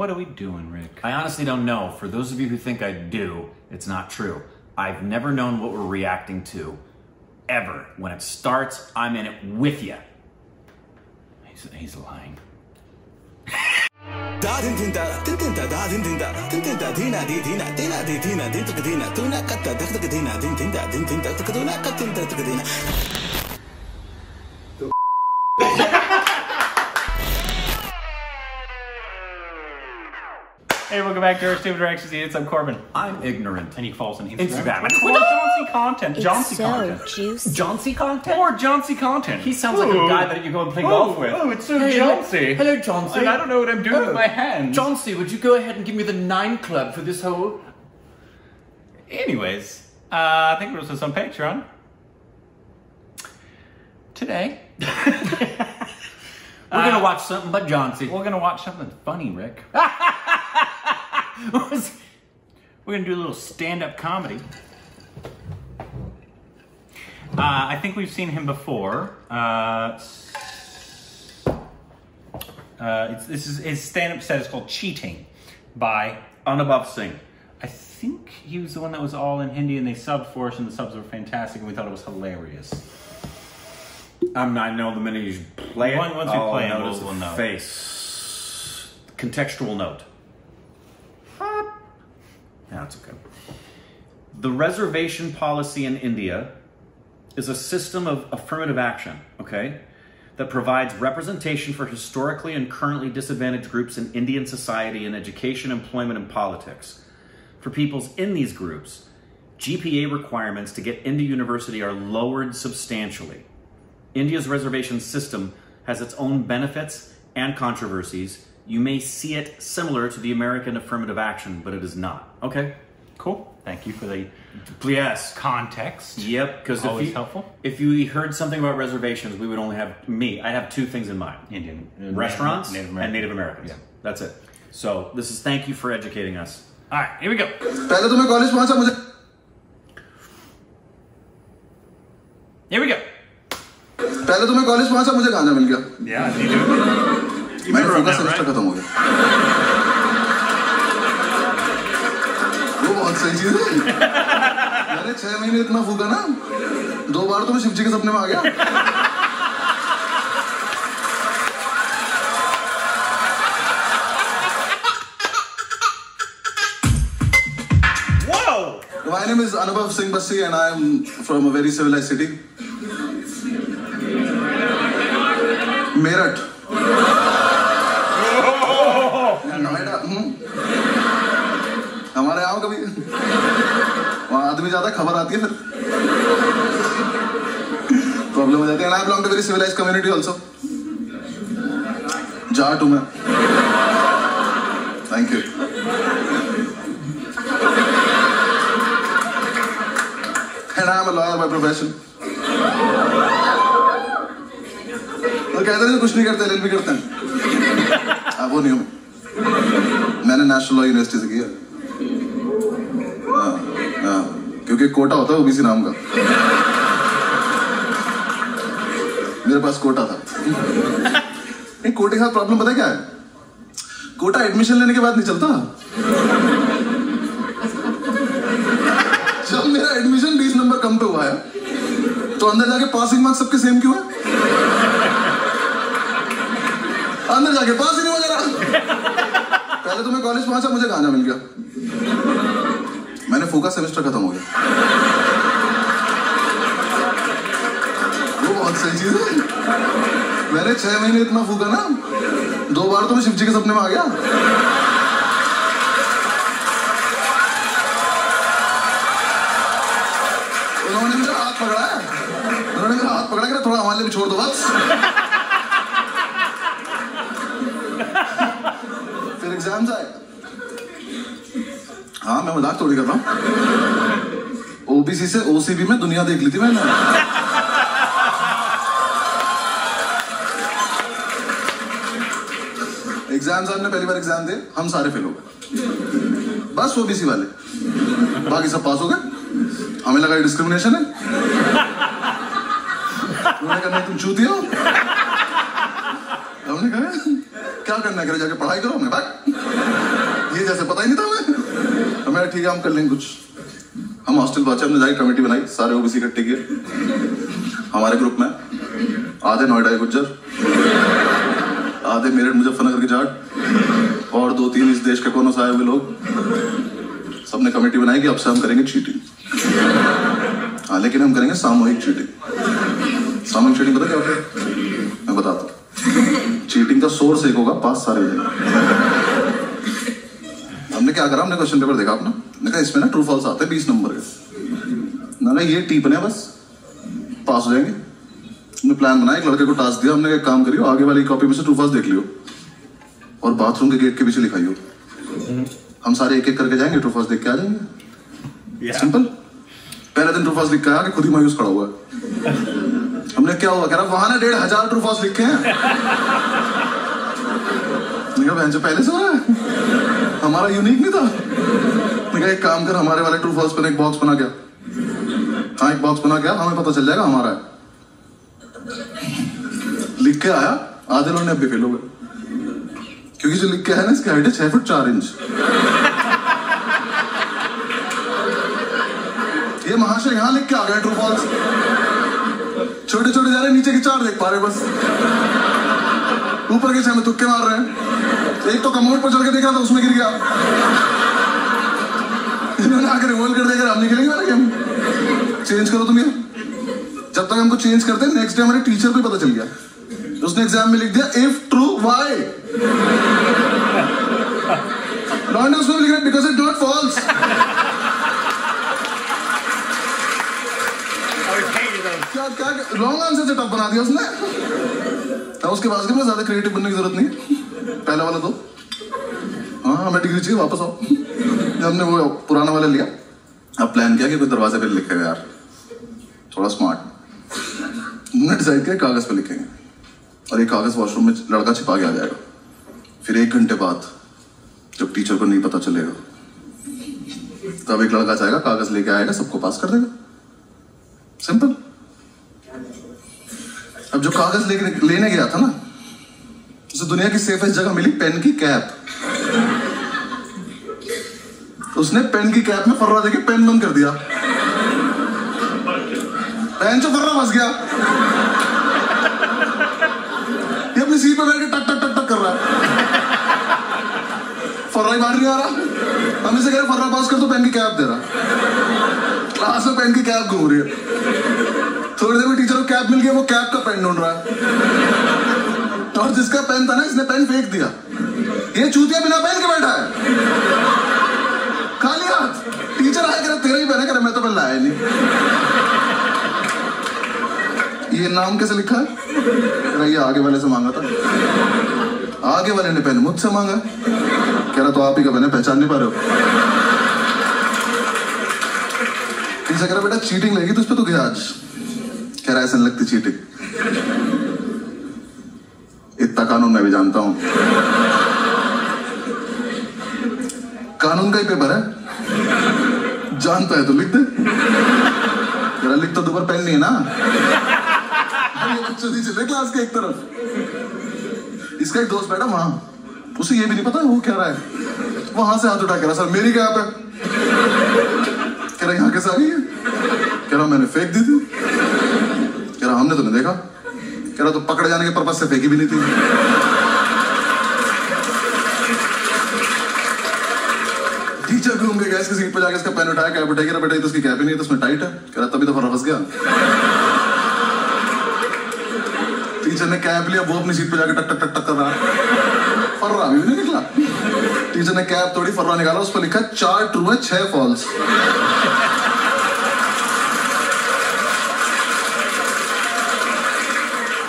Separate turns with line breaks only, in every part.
What are we doing, Rick?
I honestly don't know. For those of you who think I do, it's not true. I've never known what we're reacting to, ever. When it starts, I'm in it with you.
He's, he's lying. Hey, welcome back to our Stupid Reactions. It's I'm Corbin.
I'm ignorant.
And he falls on Instagram.
Instagram.
It's called Johnsy content.
It's
Johnsy
so
content.
juicy.
Johnsy content?
Or Johnsy content.
He sounds like a guy that you go and play golf with.
Oh, it's so
Hey,
Johnsy.
Hello, Johnsy.
And I don't know what I'm doing
Oh.
with my hands.
Johnsy, would you go ahead and give me the nine club for this hole?
Anyways, uh, I think it was on Patreon. Today,
We're gonna watch something but Johnsy.
we're gonna watch something funny, Rick. We're gonna do a little stand-up comedy. Uh, I think we've seen him before. Uh, uh, it's, this is his stand-up set is called "Cheating" by
Anubhav Singh.
I think he was the one that was all in Hindi, and they subbed for us, and the subs were fantastic, and we thought it was hilarious.
Um, I know the minute you play it,
Once- once we
I'll
play it, we'll- we'll
the
know.
face. Contextual note. That's okay. The reservation policy in India is a system of affirmative action, okay, that provides representation for historically and currently disadvantaged groups in Indian society in education, employment, and politics. For peoples in these groups, GPA requirements to get into university are lowered substantially. India's reservation system has its own benefits and controversies. You may see it similar to the American affirmative action, but it is not. Okay?
Cool. Thank you for the
Yes.
context.
Yep, because if
Always
you,
helpful.
if you heard something about reservations, we would only have me. I have two things in mind:
Indian uh,
restaurants
Native
and
American.
Native Americans.
Yeah.
That's it. So this is thank you for educating us.
All right, here we go.
पहले तो मैं college पहुंचा मुझे
Here we go.
पहले तो मैं college पहुंचा मुझे गांजा मिल गया
Yeah, remember
focus
that, right?
खत्म हो वो बहुत सही चीज़ है मैंने छह महीने इतना फूका ना दो बार तो मैं शिव जी के सपने में आ गया! My name is Anubhav Singh Bassi and I am from a very civilized city. Meerut. Noida हम्म। हमारे यहाँ कभी वहाँ आदमी ज़्यादा खबर आती है फिर प्रॉब्लम हो very civilised community also Jat हूँ मैं। Thank you and I am a lawyer by profession. तो कहते हैं कुछ नहीं करते एलएलबी करते हैं। हाँ वो नहीं हूँ। मैंने नेशनल लॉ यूनिवर्सिटी से किया। हाँ, हाँ, क्योंकि कोटा होता है ओबीसी नाम का। मेरे पास कोटा था। नहीं, कोटे का प्रॉब्लम पता क्या है? कोटा एडमिशन लेने के बाद नहीं चलता। जब मेरा एडमिशन बीस नंबर कम पे हुआ है तो अंदर जाके पासिंग मार्क्स सबके सेम क्यों है? अंदर जाके पास ही नहीं हो जा रहा पहले तो मैं कॉलेज पहुँचा, मुझे गांजा मिल गया। मैंने फूका सेमेस्टर खत्म हो गया। बहुत सही चीज़ है। मैंने छह महीने इतना फूका ना, दो बार तो मैं शिव जी के सपने में आ गया। उन्होंने मेरा हाथ पकड़ा है। उन्होंने मेरा हाथ पकड़ा कि थोड़ा हमारे लिए भी छोड़ दो बस। फिर एग्ज़ाम्स आए। हाँ मैं मज़ाक थोड़ी कर रहा हूँ। ओबीसी से ओसीबी में दुनिया देख ली थी मैंने। एग्ज़ाम साहब ने पहली बार एग्ज़ाम दे, हम सारे फेल हो गए। बस ओबीसी वाले। बाकी सब पास हो गए। हमें लगा डिस्क्रिमिनेशन है। उन्होंने कहा तुम चूती हो। हमने कहा, क्या करना है? जाके पढ़ाई करो हमने बात कैसे पता ही नहीं था हमें। हमें ठीक है, हम कर लेंगे कुछ। हम हॉस्टल पहुँचे, हमने जाके कमेटी बनाई, सारे ओबीसी इकट्ठे किए। हमारे ग्रुप में आधे नोएडा गुज्जर आधे मेरठ, मुजफ्फरनगर के जाट और दो तीन इस देश के कोनों से आए हुए लोग। सबने कमेटी बनाई कि अब से हम करेंगे चीटिंग हाँ लेकिन हम करेंगे सामूहिक चीटिंग सामूहिक चीटिंग पता क्या होता है? मैं बताता हूँ। चीटिंग का सोर्स एक होगा पास सारे हो जाएँगे। हमने क्या करा? हमने क्वेश्चन पेपर देखा अपना। मैंने कहा, इसमें ना ट्रू फॉल्स आते हैं, बीस नंबर के। ना ना ये टीपने बस, पास हो जाएँगे। हमने प्लान बनाया एक लड़के को टास्क दिया हमने एक काम करियो आगे वाली कॉपी में से ट्रू फॉल्स देख लियो और बाथरूम के गेट के पीछे लिखाइयो। हम सारे एक एक करके जाएँगे ट्रू फॉल्स देख के आ जाएँगे। सिंपल पहले दिन ट्रू फॉल्स लिख के आया कि खुद ही मायूस खड़ा हुआ है। हमने क्या हुआ? कह रहा वहाँ ना डेढ़ हज़ार ट्रू फॉल्स लिखे हैं। बहन जो पहले से हो रहा है? हमारा यूनिक नहीं था? एक काम कर हमारे वाले ट्रू फॉल्स पर एक बॉक्स बना गया हाँ एक बॉक्स बना गया हमें पता चल जाएगा हमारा है। लिख के आया, आधे लोग ने अब भी फेल हो गए क्योंकि जो लिख के है ना, इसकी हाइट है छह फुट चार इंच। ये महाशय यहाँ लिख के आ गए ट्रू फॉल्स छोटे छोटे जा रहे नीचे के चार देख पा रहे बस। ऊपर के छह में तुक्के मार रहे हैं। एक तो कमोड पर चढ़ के देख रहा था, उसमें गिर गया। इन्होंने आकर रिवॉल्व कर देकर हम निकलेंगे वाला गेम चेंज करो तुम ये जब तक हमको चेंज करते नेक्स्ट डे हमारे टीचर को पता चल गया। उसने एग्ज़ाम में लिख दिया इफ़ ट्रू वाई लॉन्डे उसमें लिख रहा बिकॉज़ इट नॉट फॉल्स क्या क्या लॉन्ग आंसर से टफ बना दिया उसने। अब उसके पास में ज़्यादा क्रिएटिव बनने की ज़रूरत नहीं। पहला वाला तो हाँ हमें डिग्री चाहिए, वापस आओ। हमने वो पुराना वाला लिया। अब प्लान किया कि कोई दरवाजे पे लिखेगा यार। थोड़ा स्मार्ट हमने डिसाइड किया, कागज़ पे लिखेंगे। और ये कागज़ वॉशरूम में लड़का छिपा के आ जाएगा। फिर एक घंटे बाद जब टीचर को नहीं पता चलेगा, तब एक लड़का जाएगा, कागज़ लेके आएगा, सबको पास कर देगा। सिंपल अब जो कागज़ लेके लेने गया था ना, उसे दुनिया की सेफेस्ट जगह मिली पेन की कैप उसने पेन की कैप में फर्रा देके पेन बंद कर दिया। पेन से फर्रा फंस गया। पे बैठ के टक टक टक टक कर रहा है। फर्रा ही बाहर नहीं आ रहा। हम इसे कह रहे फर्रा, पास कर तो पेन की कैप दे रहा। क्लास में पेन की कैप घूम रही है। थोड़ी देर में टीचर को कैप मिल गया वो कैप का पेन ढूंढ रहा है। और जिसका पेन था ना, इसने पेन फेंक दिया। ये चूतिया बिना पेन के बैठा है। खाली हाथ। टीचर आया करे तेरा ही पेन है करे मैं तो पेन लाया नहीं। ये नाम कैसे लिखा है? ये आगे वाले से मांगा था। आगे वाले ने पेन मुझसे मांगा। कह रहा तो आप ही का है पहचान नहीं पा रहे हो। टीचर कह रहा, बेटा चीटिंग लगी तो उस पर तो गया आज। कह रहा, ऐसा लगती चीटिंग इतना कानून मैं भी जानता हूँ। कानून का ही पेपर है। जानता है तो लिख दे लिख तो दोबारा पेन नहीं है ना? बच्चों नीचे चले क्लास के एक तरफ़। इसका एक दोस्त बैठा, वहाँ। उसे ये भी नहीं पता, वो क्या रहा है। वहाँ से हाथ उठा के रहा, सर, मेरी क्या है? कह रहा, यहाँ कैसे आ गई है। कह रहा, मैंने फेंक दी थी। कह रहा, हमने तो नहीं देखा। कह रहा तो पकड़े जाने के पर्पज से फेंकी भी नहीं थी। टीचर घूम के गया इसकी सीट पर जाके इसका पेन उठाया, कैप कह रहा, बेटा तो उसकी कैप ही नहीं है तो उसमें टाइट है। कह रहा, तभी तो फर्रा फंस गया। टीचर ने कैप लिया, वो अपनी सीट पे जाके टक टक टक टक कर रहा फर्रा भी नहीं निकला। टीचर ने कैप तोड़ी, फर्रा निकाला, उस पर लिखा, चार ट्रू है छह फॉल्स.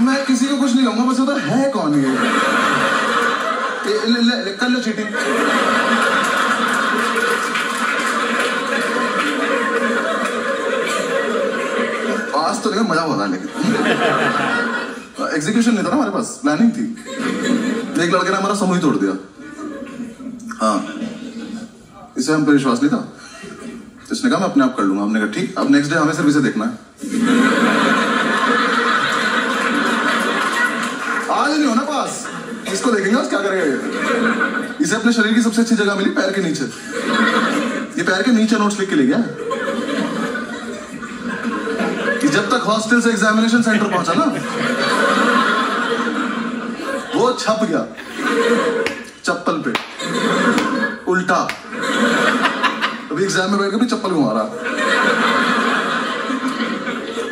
मैं किसी को कुछ नहीं कहूँगा, बस उधर है कौन ये? कर लो चीटिंग आज तो देखा मज़ा हो रहा है लेकिन एग्जीक्यूशन नहीं था ना हमारे पास प्लानिंग थी। एक लड़के ने हमारा समूह तोड़ दिया। हाँ। इसे हम पे विश्वास नहीं था। तो इसने कहा, मैं अपने आप कर लूँगा। हमने कहा, ठीक, अब नेक्स्ट डे हमें सिर्फ़ इसे देखना है। आज नहीं होना पास। इसको देखेंगे आज क्या करेगा ये। इसे अपने शरीर की सबसे अच्छी जगह मिली, पैर के नीचे। ये पैर के नीचे नोट्स लिख के ले गया। जब तक हॉस्टल से एग्जामिनेशन सेंटर पहुँचा ना। वो छप गया। चप्पल पे। उल्टा। अभी एग्ज़ाम में बैठ के भी चप्पल घुमा रहा।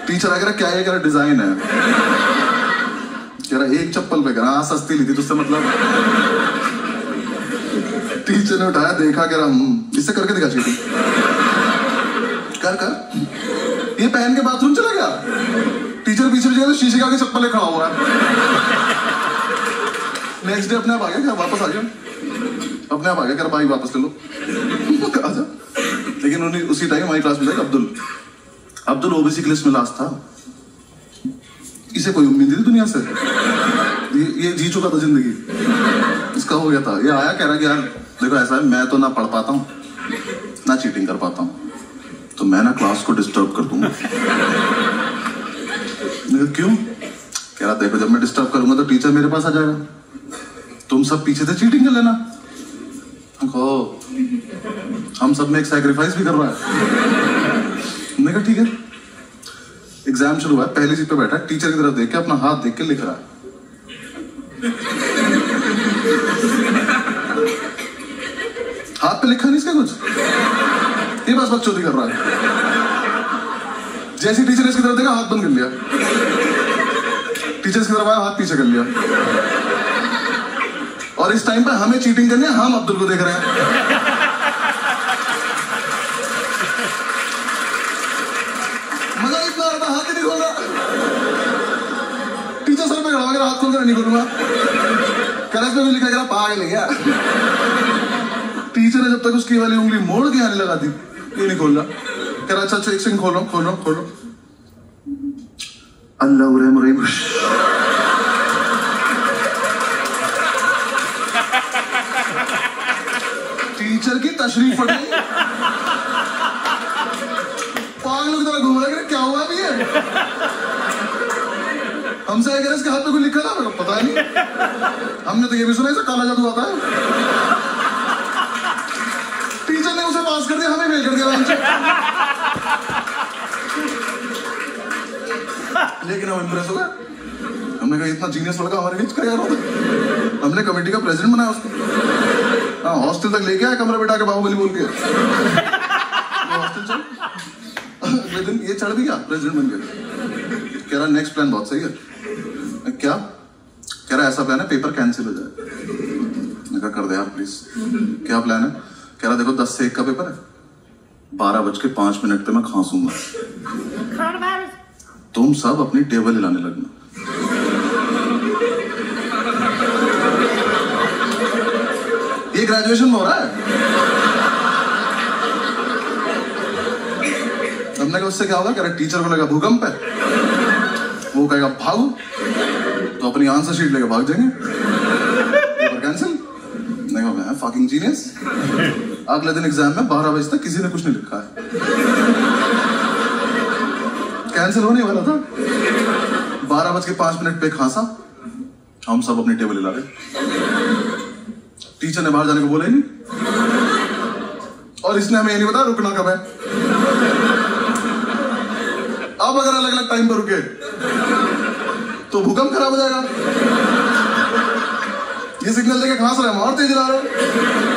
टीचर आ कह रहा क्या है कह डिज़ाइन है? कह एक चप्पल पे। कह रहा हाँ सस्ती ली थी तुझसे मतलब। टीचर ने उठाया देखा कह रहा "हम्म, इससे करके दिखा चीटी। कर कर। ये पहन के बाथरूम चला गया? टीचर पीछे पीछे तो शीशे के आगे चप्पल खड़ा हुआ है। नेक्स्ट डे अपने आप आ गया क्या वापस आ गया। अपने आप आ गया कर भाई वापस ले लो। आजा लेकिन उन्हें उसी टाइम हमारी क्लास में था अब्दुल अब्दुल ओबीसी की लिस्ट में लास्ट था। इसे कोई उम्मीद नहीं थी दुनिया से। ये, ये जी चुका था ज़िंदगी। इसका हो गया था। ये आया कह रहा कि यार देखो ऐसा है मैं तो ना पढ़ पाता हूँ ना चीटिंग कर पाता हूँ। तो मैं ना क्लास को डिस्टर्ब कर दूँगा। क्यों? कह रहा, देखो, जब मैं डिस्टर्ब करूँगा तो टीचर मेरे पास आ जाएगा। तुम सब पीछे से चीटिंग कर लेना। हम सब में एक सैक्रिफाइस भी कर रहा है। मैंने कहा, ठीक है। एग्ज़ाम शुरू हुआ, पहली सीट पे बैठा टीचर की तरफ़ देख के अपना हाथ देख के लिख रहा है। हाथ पे लिखा नहीं इसका कुछ? ये बस बकचोदी कर रहा है। जैसे टीचर इसकी तरफ़ देखा, हाथ बंद कर लिया। टीचर की तरफ़ आया, हाथ पीछे कर लिया। और इस टाइम पर हमें चीटिंग करनी है, हम अब्दुल को देख रहे हैं। नहीं टीचर सर गया कर नहीं खोलूँगा रहा इसमें कुछ लिखा गया पागल है क्या? टीचर ने जब तक उसकी वाली उंगली मोड़ के आने लगा दी। नहीं खोल रहा कह अच्छा अच्छा एक सिंह खोलो खोलो खोलो अल्लाह उरे मुरे टीचर की तशरीफ़ पड़ गई पागलों की तरह घूम रहा क्या हुआ अभी हमसे रहे इसके हाथ में कुछ लिखा था पता नहीं हमने तो ये भी सुना इसे काला जादू आता है लेकिन हम इम्प्रेस हो गए हमने कहा, इतना जीनियस लड़का हमारे बीच का यार होता? हमने कमेटी का प्रेसिडेंट बनाया उसको। हाँ हॉस्टल तक लेके आया कमरा बैठा के बाहुबली बोल के। हॉस्टल चल। अगले दिन ये चढ़ गया प्रेसिडेंट बन गया कह रहा नेक्स्ट प्लान बहुत सही है। क्या? कह रहा, ऐसा प्लान है पेपर कैंसिल हो जाए। मैंने कर दे यार प्लीज़ क्या प्लान है? कह रहा, देखो, दस से एक का पेपर है। बारह बज के पाँच मिनट पे मैं खांसूँगा। तुम सब अपनी टेबल हिलाने लगना। ये ग्रेजुएशन में हो रहा है? हमने कहा उससे क्या होगा? कह रहा टीचर को लगा भूकंप है। वो कहेगा भागो। तो अपनी आंसर शीट लेके भाग जाएँगे। कैंसिल नहीं हो मैं फकिंग जीनियस अगले दिन एग्ज़ाम में बारह बजे तक किसी ने कुछ नहीं लिखा है। कैंसिल होने वाला था। बारह बज के पाँच मिनट पे खांसा। हम सब अपनी टेबल हिला रहे। टीचर ने बाहर जाने को बोला नहीं। और इसने हमें ये नहीं बताया, रुकना कब है? अब अगर अलग अलग टाइम पर रुके तो भूकंप खराब हो जाएगा। ये सिग्नल देके खांस रहे हम और तेज ला रहे हैं।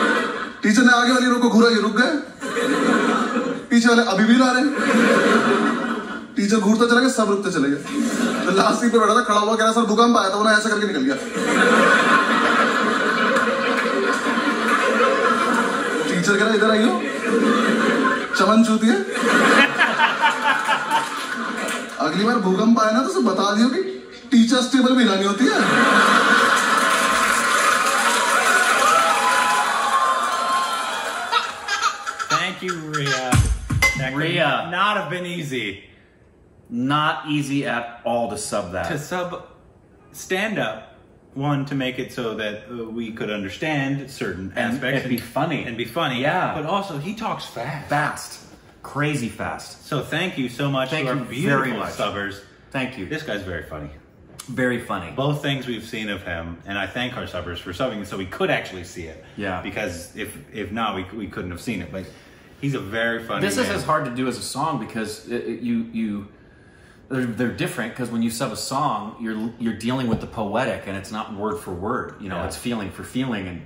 टीचर ने आगे वाली रो को घूरा, ये रुक गए। पीछे वाले अभी भी ला रहे टीचर घूरता चला गया, सब रुकते चले गए। तो लास्ट सीट पे बैठा था, खड़ा हुआ, कह रहा, सर, भूकंप आया था उन्हें ऐसा करके निकल गया। टीचर कह रहा, इधर आइयो। चमन चूती है। अगली बार भूकंप आया ना तो उसे बता दियो कि टीचर्स टेबल भी हिलानी होती है।
You, Rhea. That could
Rhea.
not have been easy
Not easy at all to sub that.
to sub stand up. One to make it so that uh, we could understand certain
And
aspects
it'd be funny.
and be funny.
Yeah.
but also he talks fast.
Fast. Crazy fast.
So thank you so much
Thank
to our
you
beautiful
very much.
subbers.
Thank you.
This guy's very funny.
Very funny.
Both things we've seen of him, and I thank our subbers for subbing so we could actually see it.
Yeah.
Because if if not, we, we couldn't have seen it. But he's a very funny.
This is as hard to do as a song because it, it- you you they're, they're different because when you sub a song, you're you're dealing with the poetic and it's not word for word. You know,
Yeah.
it's feeling for feeling and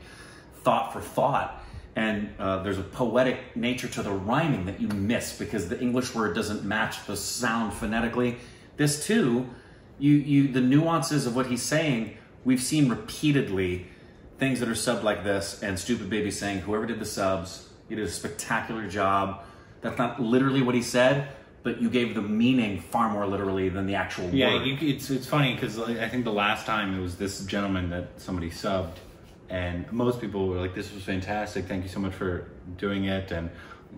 thought for thought. And uh, there's a poetic nature to the rhyming that you miss because the English word doesn't match the sound phonetically. This too, you you the nuances of what he's saying. We've seen repeatedly things that are subbed like this, and Stupid Baby saying, "Whoever did the subs, you did a spectacular job." That's not literally what he said, but you gave the meaning far more literally than the actual
Yeah,
word.
you, it's it's funny because I think the last time it was this gentleman that somebody subbed, and most people were like, "This was fantastic! Thank you so much for doing it," and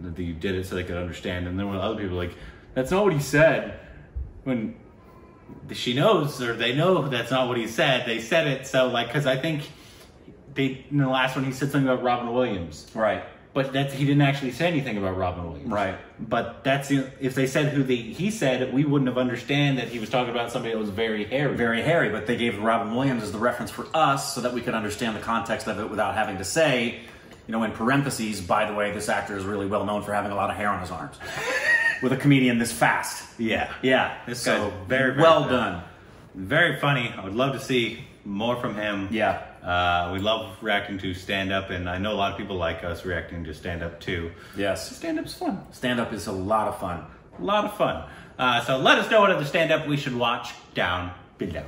that you did it so they could understand. And then when other people were like, "That's not what he said," when she knows or they know that's not what he said, they said it. So like, because I think they in the last one he said something about Robin Williams.
right.
But that he didn't actually say anything about Robin Williams.
Right.
But that's if they said who the he said, we wouldn't have understand that he was talking about somebody that was very hairy.
very hairy, but they gave Robin Williams as the reference for us so that we could understand the context of it without having to say, you know, in parentheses, by the way, this actor is really well known for having a lot of hair on his arms. With a comedian this fast.
yeah.
Yeah.
This
so
guy's very, very
well done.
Very funny. I would love to see more from him.
Yeah.
Uh, we love reacting to stand up, and I know a lot of people like us reacting to stand up too.
Yes.
Stand up's fun.
Stand up is a lot of fun.
A lot of fun. Uh, so let us know what other stand up we should watch down below.